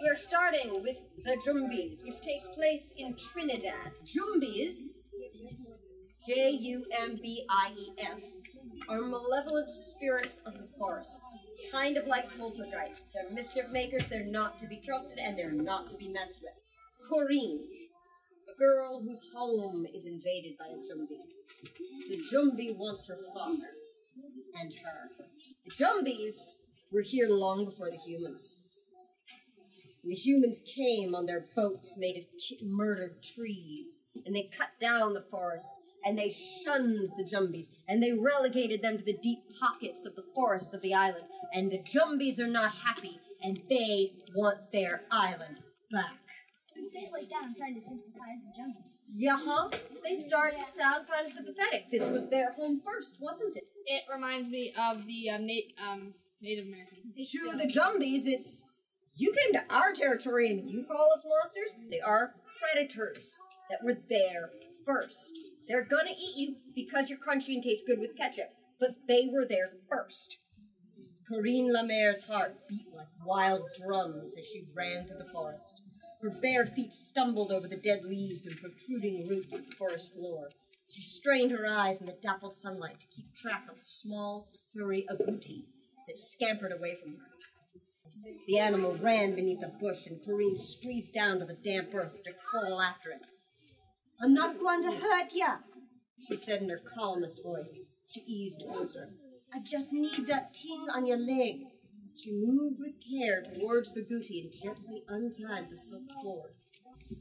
We're starting with the Jumbies, which takes place in Trinidad. Jumbies, J U M B I E S, are malevolent spirits of the forests. Kind of like poltergeists. They're mischief makers, they're not to be trusted, and they're not to be messed with. Corinne, a girl whose home is invaded by a Jumbi. The Jumbi wants her father and her. The Jumbies were here long before the humans. The humans came on their boats made of murdered trees, and they cut down the forests, and they shunned the Jumbies, and they relegated them to the deep pockets of the forests of the island. And the Jumbies are not happy, and they want their island back. You say it like that, I'm trying to sympathize the Jumbies. Yeah, huh? They start to sound kind of sympathetic. This was their home first, wasn't it? It reminds me of the um, Na- um, Native American. to the Jumbies, it's you came to our territory and you call us monsters? They are predators that were there first. They're gonna eat you because you're crunchy and taste good with ketchup, but they were there first. Corinne Lemaire's heart beat like wild drums as she ran through the forest. Her bare feet stumbled over the dead leaves and protruding roots of the forest floor. She strained her eyes in the dappled sunlight to keep track of the small, furry agouti that scampered away from her. The animal ran beneath a bush, and Corinne squeezed down to the damp earth to crawl after it. I'm not going to hurt ya, she said in her calmest voice. She eased closer. I just need that ting on your leg. She moved with care towards the agouti and gently untied the silk cord.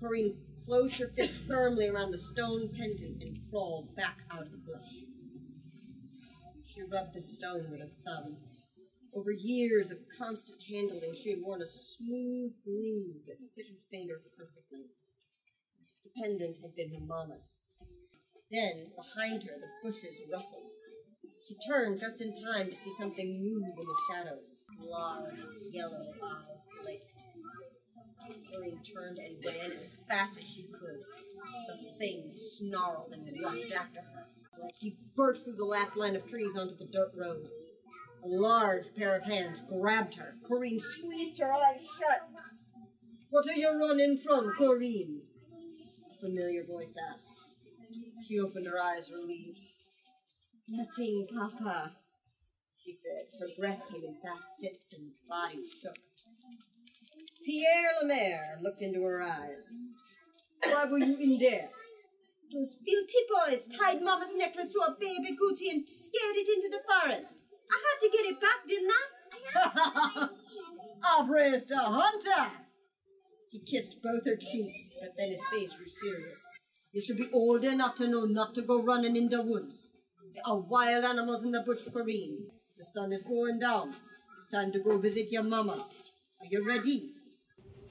Corinne closed her fist firmly around the stone pendant and crawled back out of the bush. She rubbed the stone with her thumb. Over years of constant handling, she had worn a smooth groove that fit her finger perfectly. The pendant had been her mamma's. Then, behind her, the bushes rustled. She turned just in time to see something move in the shadows. Large, yellow eyes blinked. Corinne turned and ran as fast as she could. The thing snarled and rushed after her. Like he burst through the last line of trees onto the dirt road. A large pair of hands grabbed her. Corinne squeezed her eyes shut. What are you running from, Corinne? A familiar voice asked. She opened her eyes, relieved. Nothing, Papa, she said. Her breath came in fast sips and body shook. Pierre Lemaire looked into her eyes. Why were you in there? Those filthy boys tied Mama's necklace to a baby agouti and scared it into the forest. I had to get it back, didn't I? I've raised a hunter. He kissed both her cheeks, but then his face grew serious. You should be old enough to know not to go running in the woods. There are wild animals in the bush, Corinne. The sun is going down. It's time to go visit your mama. Are you ready?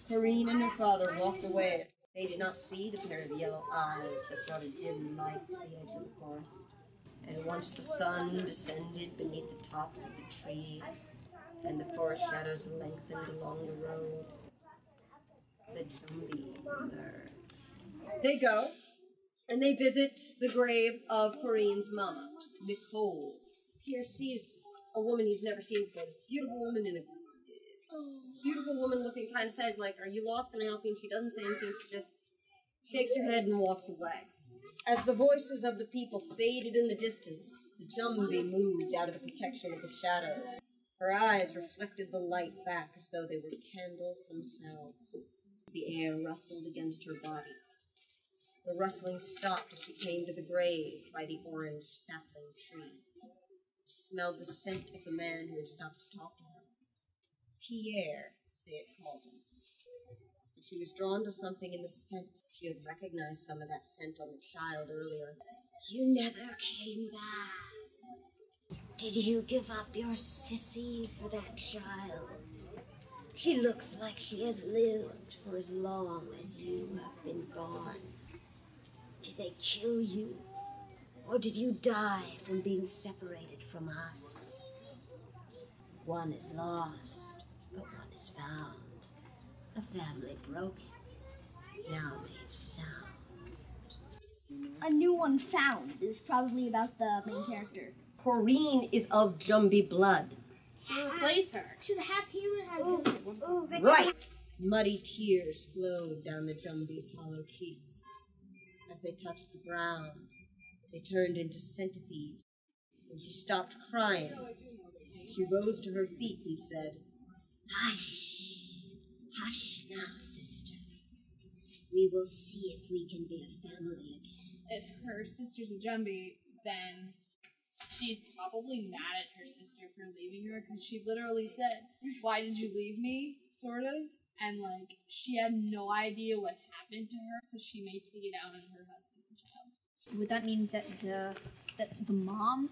Corinne and her father walked away. They did not see the pair of yellow eyes that brought a dim light to the edge of the forest. And once the sun descended beneath the tops of the trees, and the forest shadows lengthened along the road, the Jumbi emerged. They go, and they visit the grave of Corinne's mama, Nicole. Pierre sees a woman he's never seen before. This beautiful woman in a beautiful woman looking kind of sad. Like, Are you lost? Can I help you? And she doesn't say anything. She just shakes her head and walks away. As the voices of the people faded in the distance, the Jumbi moved out of the protection of the shadows. Her eyes reflected the light back as though they were candles themselves. The air rustled against her body. The rustling stopped as she came to the grave by the orange sapling tree. She smelled the scent of the man who had stopped to talk to her. Pierre, they had called him. She was drawn to something in the scent. She had recognized some of that scent on the child earlier. You never came back. Did you give up your sissy for that child? She looks like she has lived for as long as you have been gone. Did they kill you? Or did you die from being separated from us? One is lost, but one is found. A family broken, now made sound. A new one found is probably about the main character. Corinne is of Jumbi blood. To replace her. She's a half human, half Jumbi. Right. Muddy tears flowed down the Jumbi's hollow cheeks. As they touched the ground, they turned into centipedes. When she stopped crying, she rose to her feet and said, Hush, hush now, sister. We will see if we can be a family again. If her sister's a Jumbi, then she's probably mad at her sister for leaving her because she literally said, Why did you leave me? Sort of. And like, she had no idea what happened to her, so she may take it out on her husband and child. Would that mean that the that the mom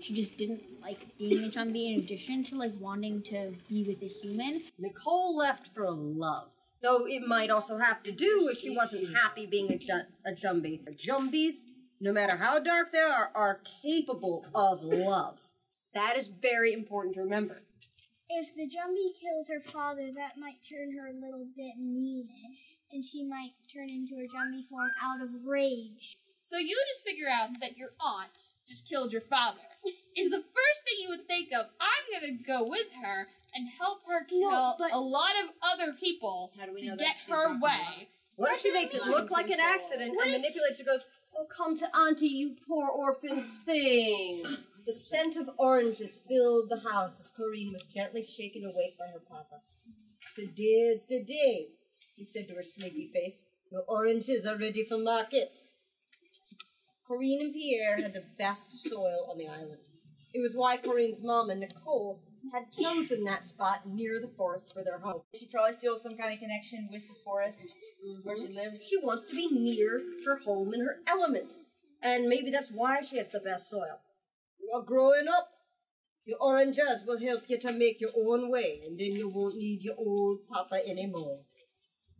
she just didn't like being a Jumbi in addition to like wanting to be with a human? Nicole left for love, though it might also have to do if she wasn't mm-hmm. happy being a, ju- a Jumbi. Jumbies, no matter how dark they are, are capable of love. That is very important to remember. If the Jumbi kills her father, that might turn her a little bit meanish, and she might turn into her Jumbi form out of rage. So you just figure out that your aunt just killed your father. Is the first thing you would think of, I'm gonna go with her and help her kill No, but- a lot of other people How do we to know get she's her way. What if she makes it look like an accident and manipulates her goes, Oh, come to Auntie, you poor orphan thing. The scent of oranges filled the house as Corinne was gently shaken awake by her papa. Today's the day, he said to her sleepy face. Your oranges are ready for market. Corinne and Pierre had the best soil on the island. It was why Corinne's mom and Nicole had chosen that spot near the forest for their home. She probably still has some kind of connection with the forest where she mm-hmm. lives. She wants to be near her home and her element. And maybe that's why she has the best soil. You are growing up. Your oranges will help you to make your own way, and then you won't need your old papa anymore.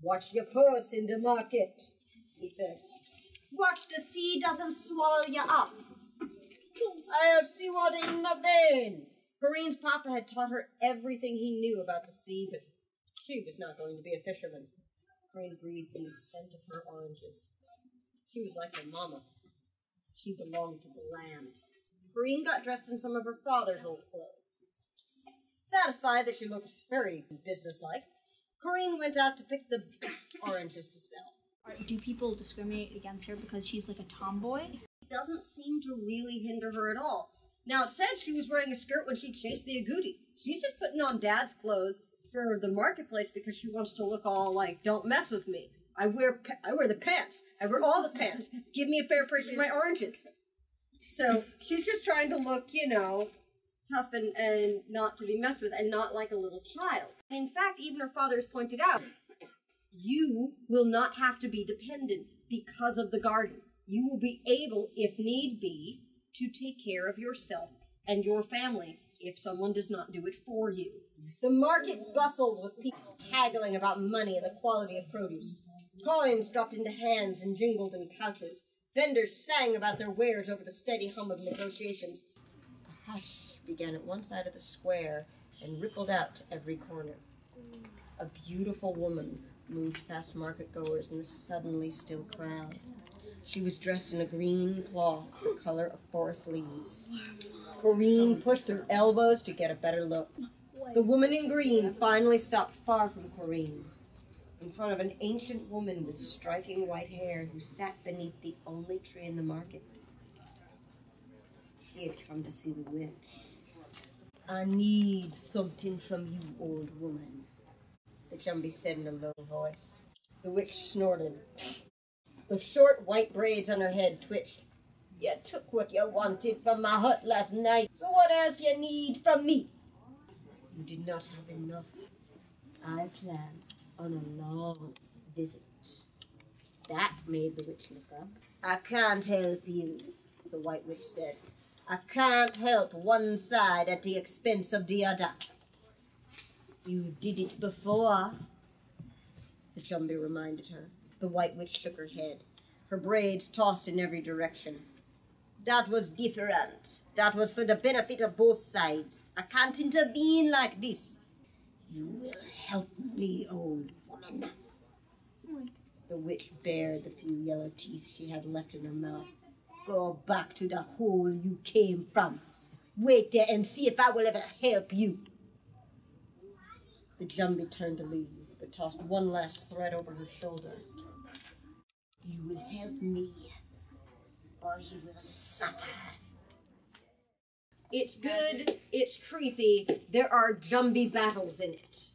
Watch your purse in the market, he said. Watch the sea doesn't swallow you up. I have seawater in my veins. Corinne's papa had taught her everything he knew about the sea, but she was not going to be a fisherman. Corinne breathed in the scent of her oranges. She was like her mama. She belonged to the land. Corinne got dressed in some of her father's old clothes. Satisfied that she looked very businesslike, Corinne went out to pick the best oranges to sell. Do people discriminate against her because she's like a tomboy? It doesn't seem to really hinder her at all. Now, it said she was wearing a skirt when she chased the agouti. She's just putting on dad's clothes for the marketplace because she wants to look all like, don't mess with me. I wear I wear the pants. I wear all the pants. Give me a fair price for my oranges. So she's just trying to look, you know, tough and, and not to be messed with and not like a little child. In fact, even her father has pointed out, you will not have to be dependent because of the garden. You will be able, if need be, to take care of yourself and your family if someone does not do it for you. The market bustled with people haggling about money and the quality of produce. Coins dropped into hands and jingled in pouches. Vendors sang about their wares over the steady hum of negotiations. A hush began at one side of the square and rippled out to every corner. A beautiful woman moved past market goers in the suddenly still crowd. She was dressed in a green cloth, the color of forest leaves. Corinne pushed her elbows to get a better look. The woman in green finally stopped far from Corinne, in front of an ancient woman with striking white hair who sat beneath the only tree in the market. She had come to see the witch. I need something from you, old woman, the Jumbie said in a low voice. The witch snorted. The short white braids on her head twitched. You took what you wanted from my hut last night, so what else you need from me? You did not have enough. I plan on a long visit. That made the witch look up. I can't help you, the white witch said. I can't help one side at the expense of the other. You did it before, the Jumbie reminded her. The white witch shook her head. Her braids tossed in every direction. That was different. That was for the benefit of both sides. I can't intervene like this. You will help me, old woman. The witch bared the few yellow teeth she had left in her mouth. Go back to the hole you came from. Wait there and see if I will ever help you. The Jumbie turned to leave, but tossed one last thread over her shoulder. You will help me, or you will suffer. It's good, it's creepy, there are Jumbie battles in it.